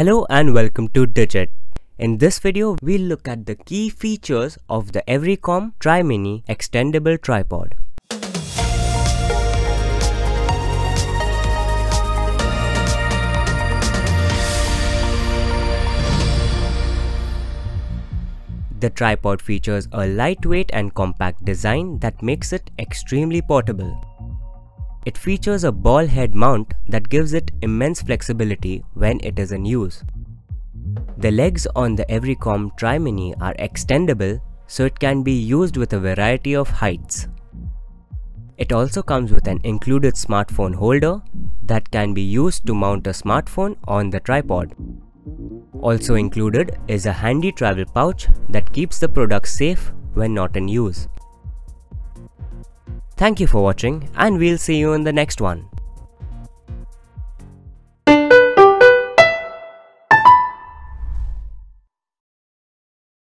Hello and welcome to Digit. In this video, we'll look at the key features of the Everycom Tri-Mini Extendable Tripod. The tripod features a lightweight and compact design that makes it extremely portable. It features a ball head mount that gives it immense flexibility when it is in use. The legs on the Everycom Tri-Mini are extendable so it can be used with a variety of heights. It also comes with an included smartphone holder that can be used to mount a smartphone on the tripod. Also included is a handy travel pouch that keeps the product safe when not in use. Thank you for watching and we'll see you in the next one.